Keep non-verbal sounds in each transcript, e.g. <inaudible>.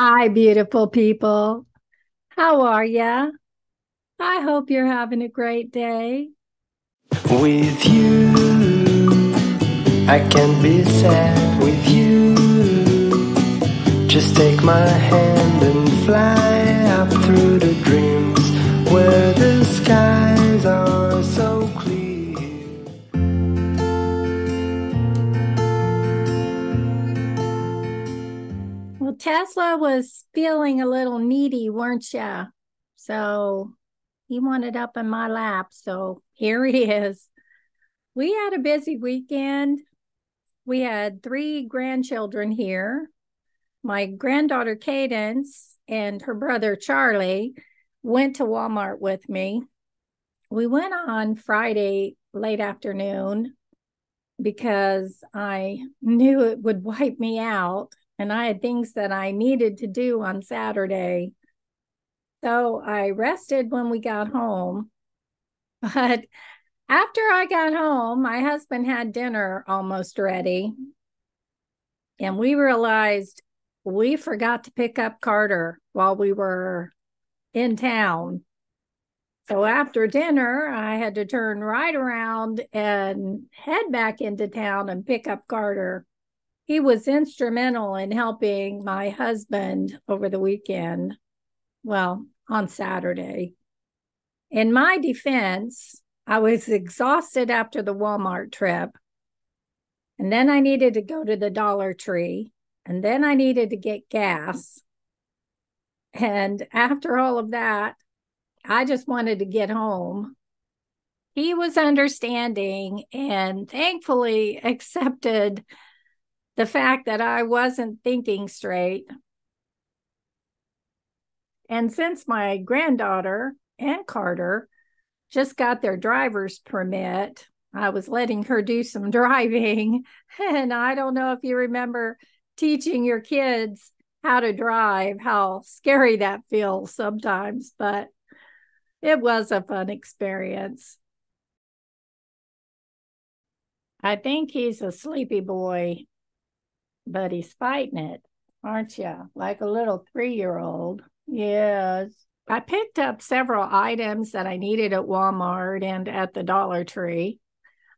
Hi, beautiful people. How are ya? I hope you're having a great day. With you, I can be sad with you. Just take my hand and fly up through the dreams where the skies are so Tesla was feeling a little needy, weren't ya? So he wanted up in my lap. So here he is. We had a busy weekend. We had three grandchildren here. My granddaughter Cadence and her brother Charlie went to Walmart with me. We went on Friday late afternoon because I knew it would wipe me out and I had things that I needed to do on Saturday. So I rested when we got home. <laughs> But after I got home, my husband had dinner almost ready. And we realized we forgot to pick up Carter while we were in town. So after dinner, I had to turn right around and head back into town and pick up Carter. He was instrumental in helping my husband over the weekend. Well, on Saturday. In my defense, I was exhausted after the Walmart trip. And then I needed to go to the Dollar Tree. And then I needed to get gas. And after all of that, I just wanted to get home. He was understanding and thankfully <laughs> accepted the fact that I wasn't thinking straight. And since my granddaughter and Carter just got their driver's permit, I was letting her do some <laughs> driving. And I don't know if you remember teaching your kids how to drive, how scary that feels sometimes, but it was a fun experience. I think he's a sleepy boy, but he's fighting it, aren't you? Like a little three year old. Yes. I picked up several items that I needed at Walmart and at the Dollar Tree.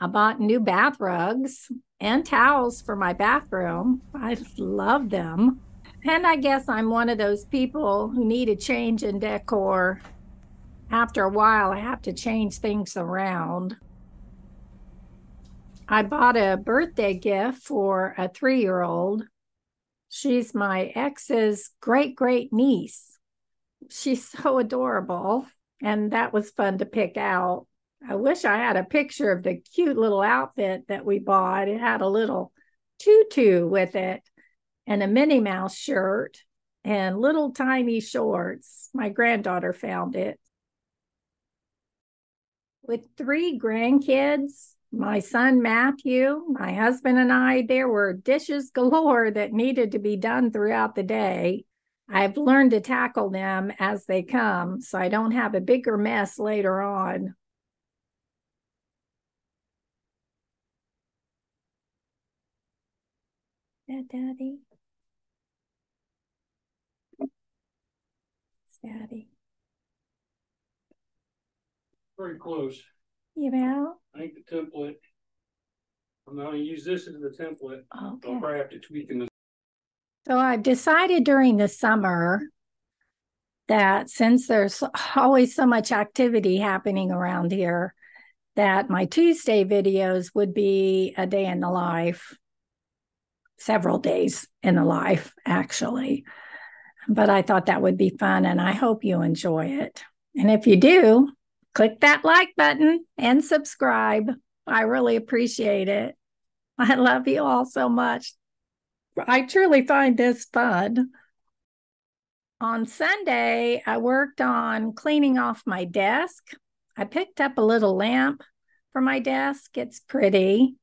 I bought new bath rugs and towels for my bathroom. I love them. And I guess I'm one of those people who need a change in decor. After a while, I have to change things around. I bought a birthday gift for a three year old. She's my ex's great great niece she's so adorable. And that was fun to pick out. I wish I had a picture of the cute little outfit that we bought. It had a little tutu with it and a Minnie Mouse shirt and little tiny shorts. My granddaughter found it. With three grandkids, my son Matthew, my husband, and I, there were dishes galore that needed to be done throughout the day. I've learned to tackle them as they come so I don't have a bigger mess later on. That daddy. It's daddy. Pretty close. You know? I think the template. I'm gonna use this as the template. Okay. I'll probably have to tweak in the So I've decided during the summer that since there's always so much activity happening around here, that my Tuesday videos would be a day in the life, several days in the life, actually. But I thought that would be fun, and I hope you enjoy it. And if you do, click that like button and subscribe. I really appreciate it. I love you all so much. I truly find this fun. On Sunday, I worked on cleaning off my desk. I picked up a little lamp for my desk. It's pretty.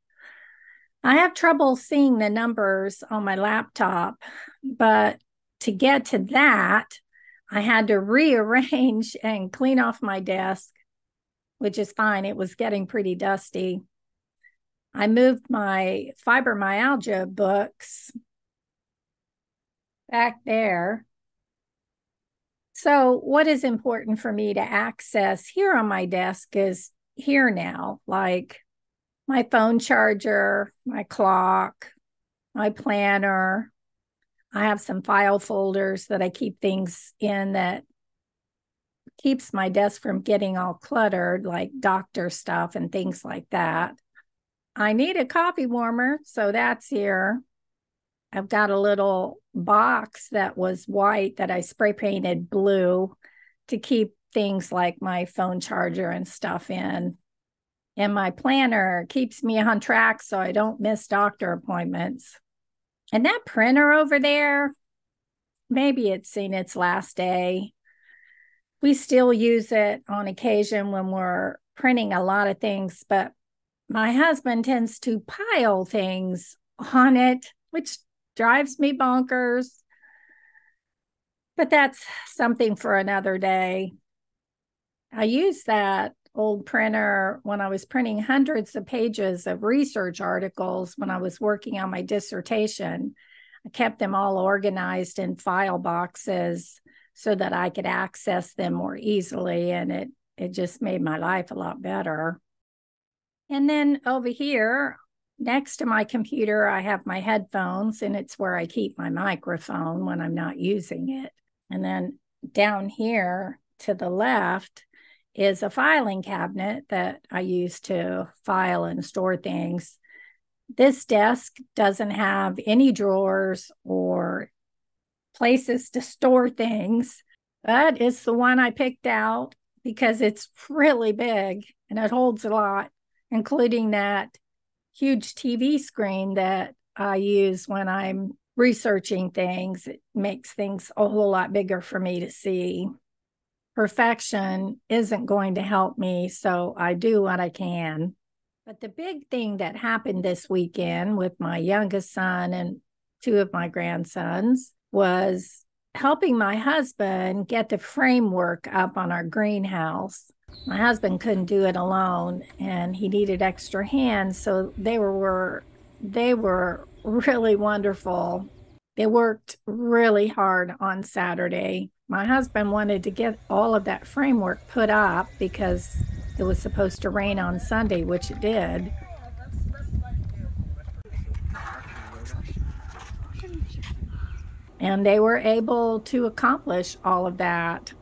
I have trouble seeing the numbers on my laptop, but to get to that, I had to <laughs> rearrange and clean off my desk, which is fine. It was getting pretty dusty. I moved my fibromyalgia books back there. So, what is important for me to access here on my desk is here now, like my phone charger, my clock, my planner. I have some file folders that I keep things in that keeps my desk from getting all cluttered, like doctor stuff and things like that. I need a coffee warmer, so that's here. I've got a little box that was white that I spray painted blue to keep things like my phone charger and stuff in. And my planner keeps me on track so I don't miss doctor appointments. And that printer over there, maybe it's seen its last day. We still use it on occasion when we're printing a lot of things, but my husband tends to pile things on it, which drives me bonkers. But that's something for another day. I used that old printer when I was printing hundreds of pages of research articles when I was working on my dissertation. I kept them all organized in file boxes so that I could access them more easily. And it, it just made my life a lot better. And then over here, next to my computer, I have my headphones, and it's where I keep my microphone when I'm not using it. And then down here to the left is a filing cabinet that I use to file and store things. This desk doesn't have any drawers or places to store things, but it's the one I picked out because it's really big and it holds a lot, including that huge TV screen that I use when I'm researching things. It makes things a whole lot bigger for me to see. Perfection isn't going to help me, so I do what I can. But the big thing that happened this weekend with my youngest son and two of my grandsons was helping my husband get the framework up on our greenhouse. My husband couldn't do it alone and he needed extra hands so they were, were they were <laughs> really wonderful. They worked really hard on saturday. My husband wanted to get all of that framework put up because it was supposed to rain on sunday which it did and they were able to accomplish all of that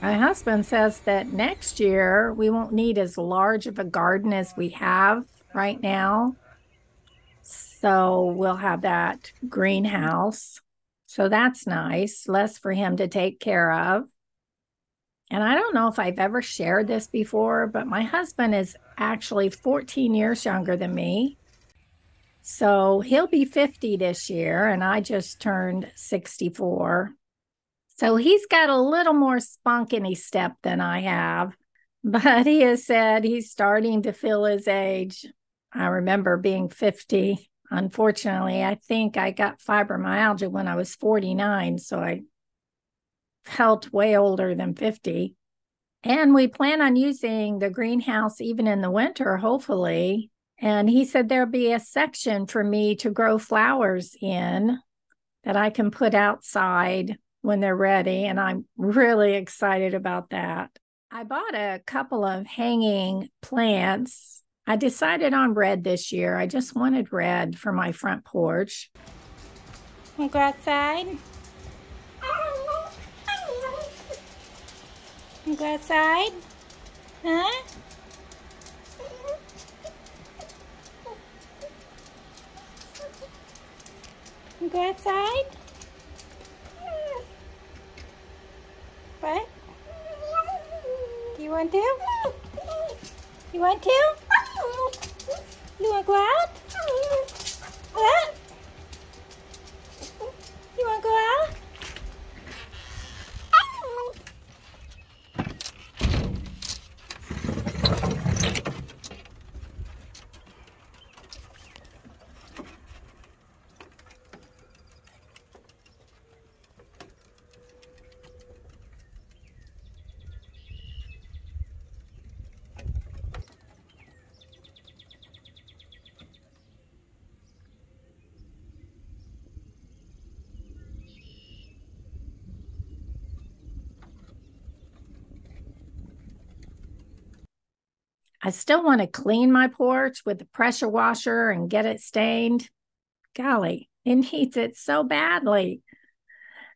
My husband says that next year we won't need as large of a garden as we have right now. So we'll have that greenhouse. So that's nice, less for him to take care of. And I don't know if I've ever shared this before, but my husband is actually 14 years younger than me. So he'll be 50 this year, and I just turned 64. So he's got a little more spunk in his step than I have, <laughs> but he has said he's starting to feel his age. I remember being 50. Unfortunately, I think I got fibromyalgia when I was 49, so I felt way older than 50. And we plan on using the greenhouse even in the winter, hopefully. And he said there'll be a section for me to grow flowers in that I can put outside when they're ready. And I'm really excited about that. I bought a couple of hanging plants. I decided on red this year. I just wanted red for my front porch. Want to go outside? Want go outside? Huh? Go outside? What? Do You want to? You want to? You want to go out? I still want to clean my porch with the pressure washer and get it stained. Golly, it needs it so badly.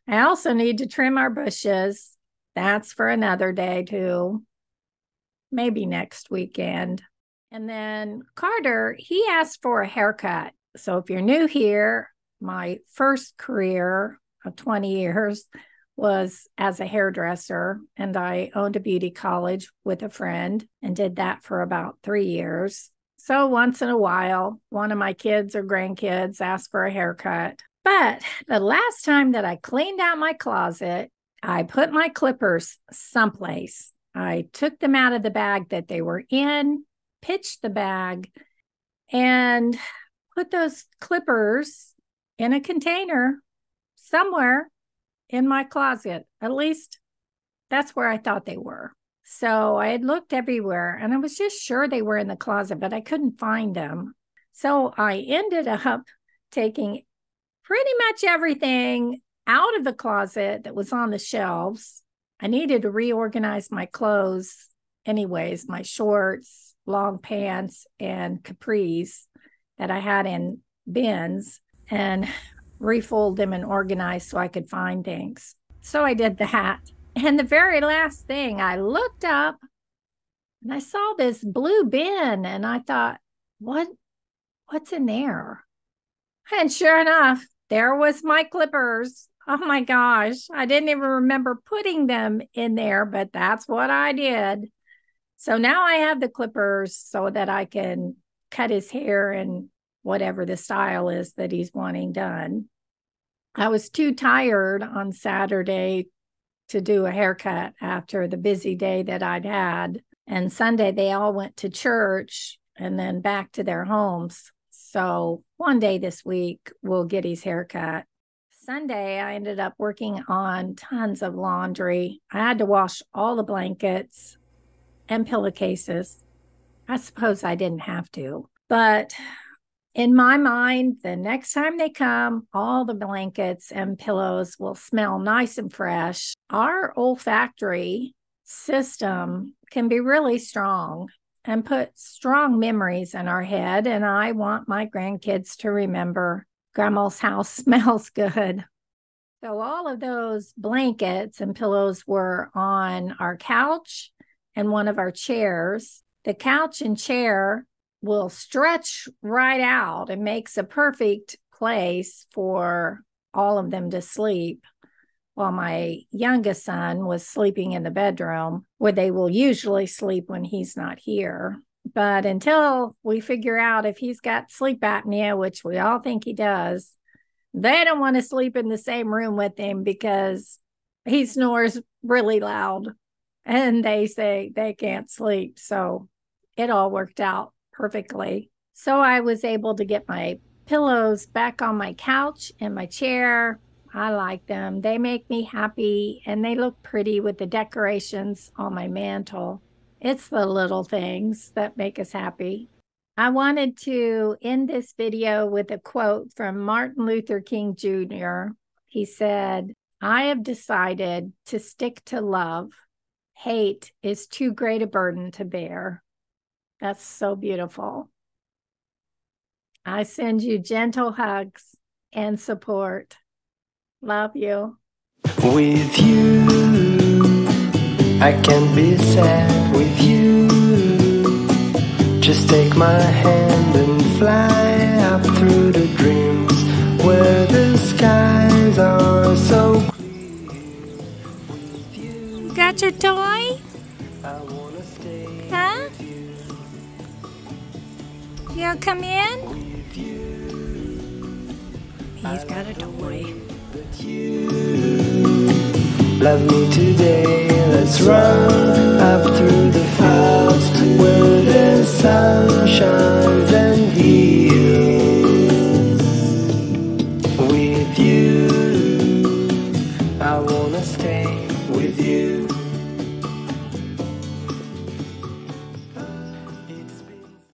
I also need to trim our bushes. That's for another day, too. Maybe next weekend. And then Carter, he asked for a haircut. So if you're new here, my first career of 20 years was as a hairdresser, and I owned a beauty college with a friend and did that for about three years. So once in a while, one of my kids or grandkids asked for a haircut. But the last time that I cleaned out my closet, I put my clippers someplace. I took them out of the bag that they were in, pitched the bag, and put those clippers in a container somewhere in my closet. At least that's where I thought they were. So I had looked everywhere and I was just sure they were in the closet, but I couldn't find them. So I ended <laughs> up taking pretty much everything out of the closet that was on the shelves. I needed to reorganize my clothes, anyways, my shorts, long pants, and capris that I had in bins. And refold them and organize so I could find things. So I did that. And the very last thing I looked up and I saw this blue bin and I thought, what what's in there? And sure enough, there was my clippers. Oh my gosh, I didn't even remember putting them in there, but that's what I did. So now I have the clippers so that I can cut his hair and whatever the style is that he's wanting done. I was too tired on Saturday to do a haircut after the busy day that I'd had. And Sunday, they all went to church and then back to their homes. So one day this week, we'll get his haircut. Sunday, I ended up working on tons of laundry. I had to wash all the blankets and pillowcases. I suppose I didn't have to, but in my mind, the next time they come, all the blankets and pillows will smell nice and fresh. Our olfactory system can be really strong and put strong memories in our head. And I want my grandkids to remember Grandma's house <laughs> smells good. So, all of those blankets and pillows were on our couch and one of our chairs. The couch and chair will stretch right out and makes a perfect place for all of them to sleep while my youngest son was sleeping in the bedroom where they will usually sleep when he's not here. But until we figure out if he's got sleep apnea, which we all think he does, they don't want to sleep in the same room with him because he snores really loud and they say they can't sleep. So it all worked out perfectly. So I was able to get my pillows back on my couch and my chair. I like them. They make me happy and they look pretty with the decorations on my mantle. It's the little things that make us happy. I wanted to end this video with a quote from Martin Luther King Jr. He said, I have decided to stick to love. Hate is too great a burden to bear. That's so beautiful. I send you gentle hugs and support. Love you. With you, I can be sad with you. Just take my hand and fly up through the dreams where the skies are so clear. Got your toy? You'll come in? He's got a toy. Love me today, let's run up through the clouds where the sun shines.